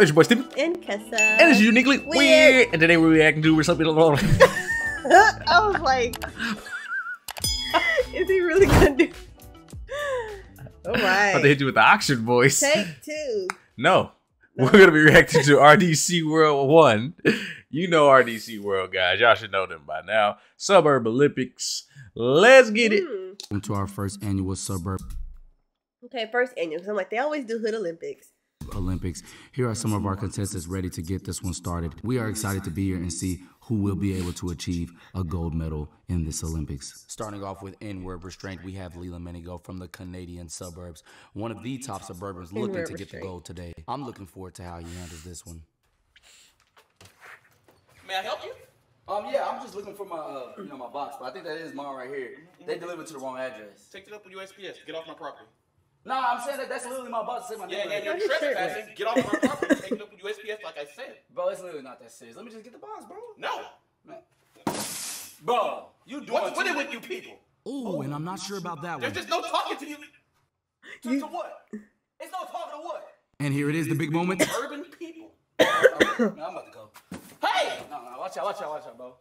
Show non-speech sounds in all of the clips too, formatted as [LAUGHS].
It's your boy Stevie. And Kessa. And it's uniquely weird. Weird. And today we're reacting to something. [LAUGHS] I was like, is he really gonna do? [LAUGHS] All right. About to hit you with the auction voice. Take two. No. We're gonna be reacting to RDC World One. You know RDC World, guys. Y'all should know them by now. Suburb Olympics. Let's get it. Hmm. Welcome to our first annual Suburb Okay, first annual. Because I'm like, they always do Hood Olympics. Olympics. Here are some of our contestants ready to get this one started. We are excited to be here and see who will be able to achieve a gold medal in this Olympics. Starting off with N-word restraint, we have Leland Manigo from the Canadian suburbs, one of the top suburbans looking N-word to get the gold today. I'm looking forward to how he handles this one. May I help you? Um, yeah, I'm just looking for my, uh, you know, my box, but I think that is mine right here. They delivered to the wrong address. Take it up with USPS. Get off my property. No, I'm saying that that's literally my boss. Say my Yeah, name. yeah, right you're trespassing. Get off my property. Take it up with USPS like I said. Bro, it's literally not that serious. Let me just get the box, bro. No. Man. Bro, you doing What's with too it with you people? Ooh, and I'm not sure about that There's one. There's just no talking to you. To, to what? It's no talking to what? And here it is, the big moment. Urban people. [COUGHS] Man, I'm about to go. Hey! No, no, watch out, watch out, watch out, bro.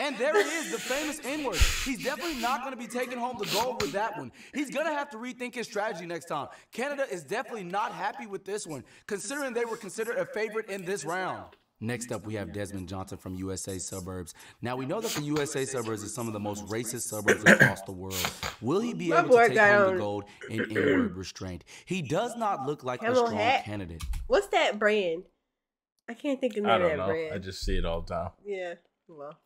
And there it is, the famous N-word. He's definitely not going to be taking home the gold with that one. He's going to have to rethink his strategy next time. Canada is definitely not happy with this one, considering they were considered a favorite in this round. Next up, we have Desmond Johnson from USA Suburbs. Now, we know that the USA Suburbs is some of the most racist suburbs across the world. Will he be My able to take home on- the gold in N-word restraint? He does not look like a strong hat. candidate. What's that brand? I can't think of the I name of don't that know. brand. I just see it all the time. Yeah. Well.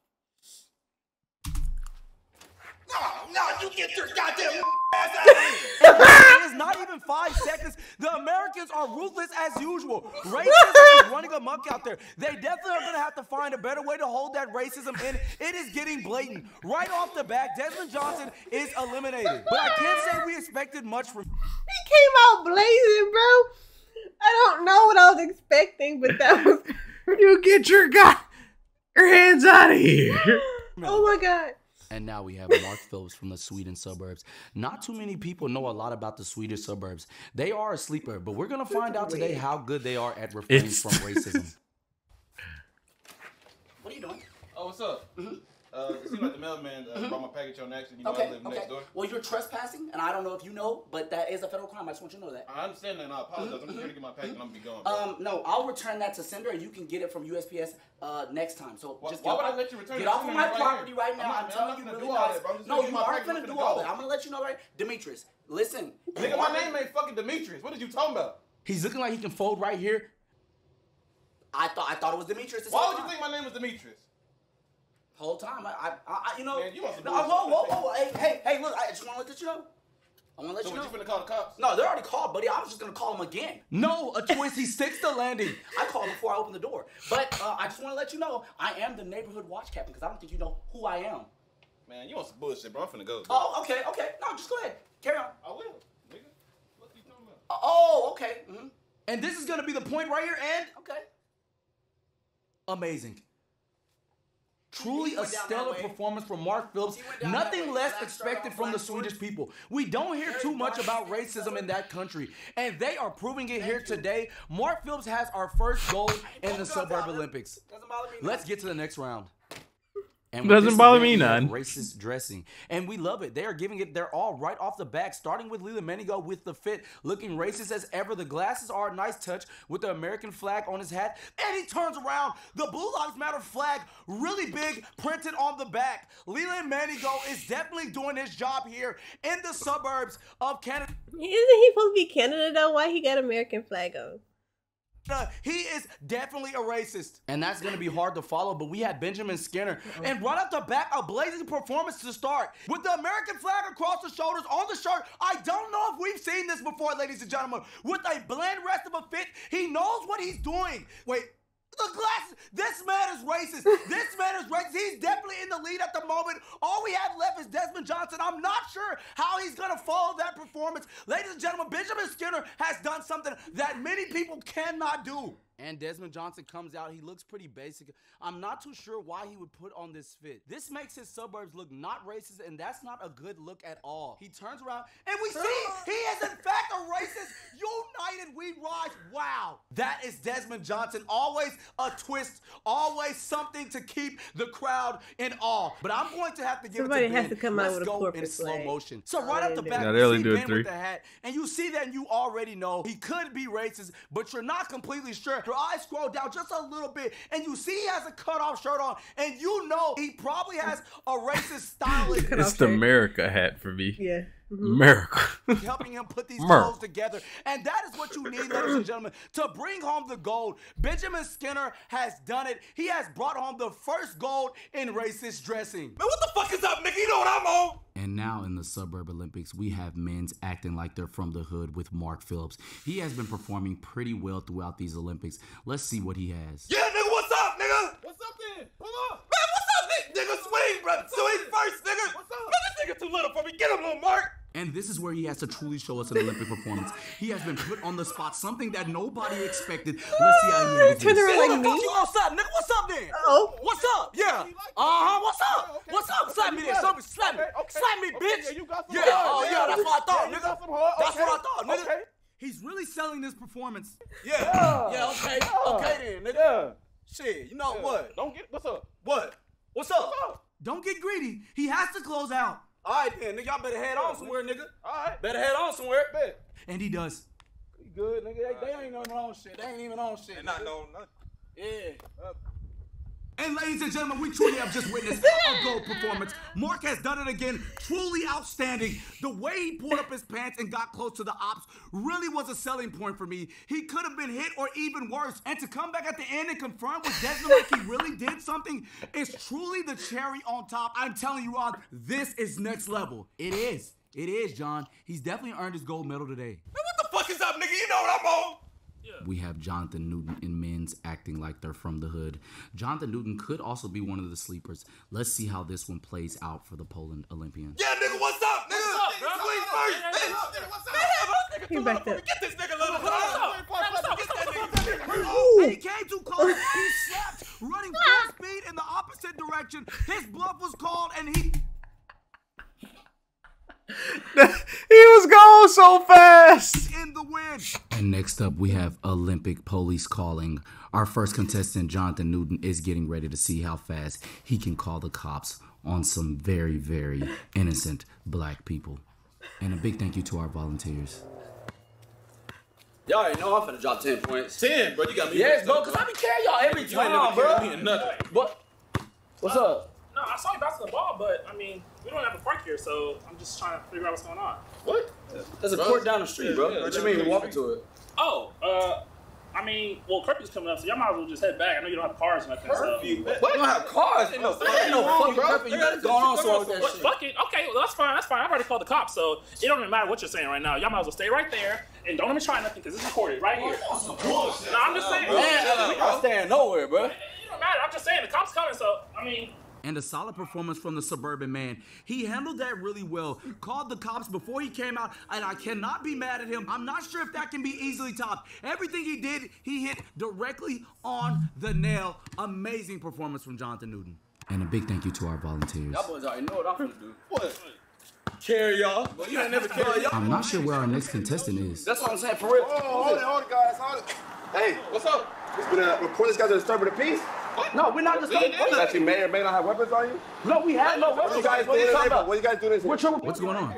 No, no, you get your goddamn ass out of here. It is not even five seconds. The Americans are ruthless as usual. Racism is running amok out there. They definitely are going to have to find a better way to hold that racism in. It is getting blatant. Right off the bat, Desmond Johnson is eliminated. But I can't say we expected much from He came out blazing, bro. I don't know what I was expecting, but that was. [LAUGHS] You get your guy, your hands out of here. [GASPS] oh my god. And now we have Mark [LAUGHS] Phillips from the Sweden suburbs. Not too many people know a lot about the Swedish suburbs. They are a sleeper, but we're gonna find out today how good they are at refraining It's- from racism. [LAUGHS] What are you doing? Oh, what's up? Mm-hmm. Uh, it seems like the mailman uh, brought my package on accident. You know, I live okay. next door. Well, you're trespassing, and I don't know if you know, but that is a federal crime. I just want you to know that. I understand that and I apologize. I'm just here to get my package and I'm gonna be gone. Um, no, I'll return that to sender, and you can get it from USPS uh, next time. So Why- just why get would I off- let you return Get it? off of my right property here. right now. I'm not- I'm, telling I'm you not really gonna do all nice. that, bro. I'm just No, you are package, I'm gonna do all that. I'm gonna let you know right, Demetrius. Listen, Nigga, my name ain't fucking Demetrius. What is you talking about? He's looking like he can fold right here. I thought I thought it was Demetrius. Why would you think my name was Demetrius? Whole time, I, I, I you know. Man, you want some no, bullshit. whoa, whoa, whoa, hey, hey, hey, look, I just want to let you know. I want to let So you what, know. you finna call the cops? No, they're already called, buddy. I was just gonna call them again. No, a twist. He sticks the landing. [LAUGHS] I called before I opened the door. But uh, I just want to let you know I am the neighborhood watch captain because I don't think you know who I am. Man, you want some bullshit, bro. I'm finna go. bro. Oh, okay, okay. No, just go ahead. Carry on. I will, nigga. What you talking about? Uh, oh, okay. hmm And this is going to be the point right here, and Okay. amazing. Truly a stellar performance from Mark Phillips. He went down that Nothing less expected from the. Swedish people. We don't hear too much about racism in that country, and they are proving it here today. Mark Phillips has our first gold in the Suburb Olympics. Doesn't bother me. Let's get to the next round. And Doesn't bother me none. Racist dressing, and we love it. They are giving it their all right off the back, starting with Leland Manigo with the fit, looking racist as ever. The glasses are a nice touch with the American flag on his hat, And he turns around, the Blue Lives Matter flag, really big, printed on the back. Leland Manigo is definitely doing his job here in the suburbs of Canada. Isn't he supposed to be Canada though? Why he got American flag on? He is definitely a racist. and that's going to be hard to follow. But we had Benjamin Skinner, And right off the back, a blazing performance to start. With the American flag across the shoulders on the shirt. I don't know if we've seen this before, ladies and gentlemen. With a bland rest of a fit, he knows what he's doing. Wait. The glasses. This man is racist. This man is racist. He's definitely in the lead at the moment. All we have left is Desmond Johnson. I'm not sure how he's gonna follow that performance. Ladies and gentlemen, Benjamin Skinner has done something that many people cannot do. And Desmond Johnson comes out. He looks pretty basic. I'm not too sure why he would put on this fit. This makes his suburbs look not racist, and that's not a good look at all. He turns around, and we see [LAUGHS] he is in fact a racist. United we rise. Wow. That is Desmond Johnson. Always a twist, always something to keep the crowd in awe. But I'm going to have to give Somebody it to has Ben. to come out Let's with go corporate in slow flag. motion. So Oh, right off the do. bat, Yeah, they you see Ben three. with the hat, and you see that, and you already know he could be racist, but you're not completely sure. Your eyes scroll down just a little bit, and you see he has a cutoff shirt on, and you know he probably has a racist [LAUGHS] style. It's the. America hat for me. Yeah. Mhm. America. [LAUGHS] helping him put these Merc. clothes together. And that is what you need, ladies and gentlemen, to bring home the gold. Benjamin Skinner has done it. He has brought home the first gold in racist dressing. Man, what the fuck is up, nigga? You know what I'm on? And now in the Suburb Olympics, we have men's acting like they're from the hood with Mark Phillips. He has been performing pretty well throughout these Olympics. Let's see what he has. Yeah, nigga, what's up, nigga? What's up then? Pull up. Man, what's up, nigga? Nigga, swing, brother. Swing first, nigga. What's up? Man, this nigga too little for me. Get him, little Mark. And this is where he has to truly show us an Olympic performance. He has been put on the spot, something that nobody expected. Let's see how he handles Turn around like me. you gonna nigga? What's up then? Oh. What's up? Yeah. Uh-huh. What's up? Okay. What's up? Slap me You then. Slap it. me. Slap me. Okay, okay. Slap me, Okay, bitch. yeah, you got some Yeah. hard. Oh, yeah. Yeah, That's what I thought, you nigga. got some hard. That's Okay. what I thought, nigga. Okay. He's really selling this performance. Yeah. Yeah, okay. Okay then, nigga. Yeah. Shit, you know Yeah. what? Don't get. What's up? What? What's up? What's up? Don't get greedy. He has to close out. All right then, nigga. Y'all better head on somewhere, nigga. All right. Better head on somewhere. Bet. And he does. You good, nigga? They, they ain't even on shit. They ain't even on shit. And not nigga. know nothing. Yeah. And ladies and gentlemen, we truly have just witnessed [LAUGHS] a gold performance. Mark has done it again, truly outstanding. The way he pulled up his pants and got close to the ops really was a selling point for me. He could have been hit or even worse. And to come back at the end and confirm with Desmond like he really did something is truly the cherry on top. I'm telling you, Rod, this is next level. It is. It is, John. He's definitely earned his gold medal today. Man, what the fuck is up, nigga? You know what I'm on? We have Jonathan Newton and men's acting like they're from the hood. Jonathan Newton could also be one of the sleepers. Let's see how this one plays out for the Poland Olympian. Yeah, nigga, what's up, nigga? What's up, bro? Swing first, bitch. What's Man, have a nigga He too little backed for me. up. Get this nigga little What's up? What's up? Get that What's up? nigga. And he came too close. He slapped, running full ah. speed in the opposite direction. His bluff was called, and he. [LAUGHS] he was gone so fast. In the win. And next up, we have Olympic police calling. Our first contestant, Jonathan Newton, is getting ready to see how fast he can call the cops on some very, very innocent black people. And a big thank you to our volunteers. Y'all already know I'm finna drop 10 points. Ten, bro. You got me. Yes, bro, because I be carrying y'all every You time, never bro. carried me nothing. What? What's up? No, I saw you bouncing the ball, but I mean, we don't have a park here, so I'm just trying to figure out what's going on. What? There's a court down the street, bro. Yeah, yeah, what you mean? the We walking street. to it? Oh, uh, I mean, well, curfew's coming up, so y'all might as well just head back. I know you don't have cars or nothing. So. You don't have cars. Ain't no, ain't no fucking curfew. You got it going on somewhere with that shit. fuck it. Okay, well, that's fine. That's fine. I've already called the cops, so it don't even matter what you're saying right now. Y'all might as well stay right there and don't even try nothing because it's recorded right here. No, I'm just saying. Man, we not staying nowhere, bro. It don't matter. I'm just saying the cops coming, so I mean. And a solid performance from the suburban man. He handled that really well. Called the cops before he came out, and I cannot be mad at him. I'm not sure if that can be easily topped. Everything he did, he hit directly on the nail. Amazing performance from Jonathan Newton. And a big thank you to our volunteers. Y'all boys already know what I'm finna do. What? Carry y'all. But you ain't never carry y'all. I'm not sure where our next contestant is. That's what I'm saying, for real. Oh, hold it, hold it, guys, hold it. Hey, What's up? it's been a report this guy's a disturber the. No, we're not just That you may or may not have weapons on you. No, we have no What you weapons. guys What are doing you in talking April? about? What you guys doing this? We're What's going on?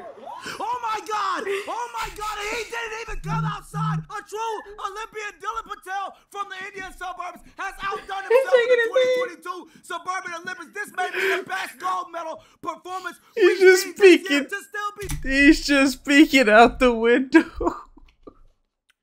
Oh my God! Oh my God! He didn't even come outside. A true Olympian Dylan Patel from the Indian suburbs has outdone himself in the 2022 Suburban Olympics. This may be the best gold medal performance He's we've just seen this year speaking. to still be. He's just peeking out the window. [LAUGHS]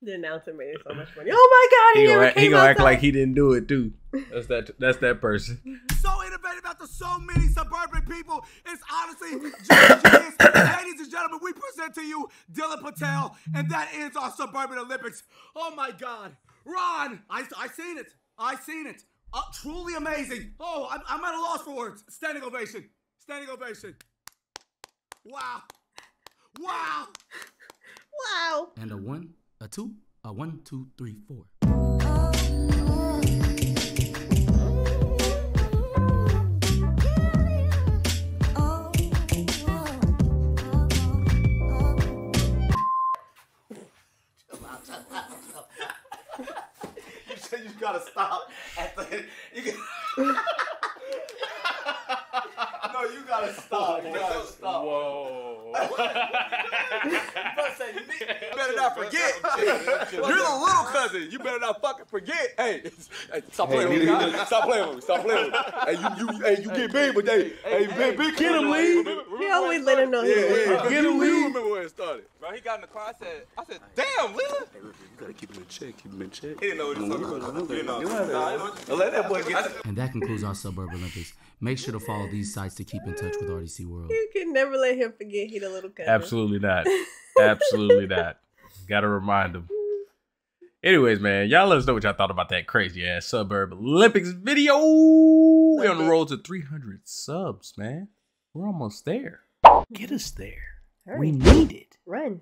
The announcer made so much money. Oh my god, he, he gonna, act, he gonna act like he didn't do it too. [LAUGHS] That's that. That's that person. [LAUGHS] so innovative after so many suburban people. It's honestly genius. [COUGHS] Ladies and gentlemen, we present to you Dylan Patel, and that ends our Suburban Olympics. Oh my God. Ron, I, I seen it. I seen it. Uh, truly amazing. Oh, I'm, I'm at a loss for words. Standing ovation. Standing ovation. Wow. Wow. Wow. And a one, a two, a one, two, three, four. Oh, You said you gotta stop at the. You can, [LAUGHS] no, you gotta stop. You gotta stop. Whoa. [LAUGHS] You better say, you better not forget. [LAUGHS] You're the little cousin. You better not fucking forget. Hey, hey stop playing with me. Stop playing with me. Stop playing with me. Hey, you, you, hey, you get big, but hey, hey, big, big kid, him leave. He always let him know. Yeah, he yeah. Get him leave. remember where it started. Bro, he got in the car. I said, I said, damn, Leland. You gotta keep him in check. Keep him in check. He didn't know what he was talking about. You know. Let that boy get. And that concludes our Suburb Olympics. Make sure to follow these sites to keep in touch with RDC World. You can never let him forget he the little cousin. Absolutely not. [LAUGHS] Absolutely not. Gotta remind them. Anyways, man, y'all let us know what y'all thought about that crazy ass suburb Olympics video. We on the road to 300 subs, man. We're almost there. Get us there. We need it. Run.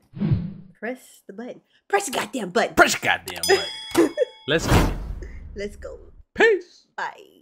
Press the button. Press the goddamn button. Press your goddamn button. [LAUGHS] Let's get it. Let's go. Peace. Bye.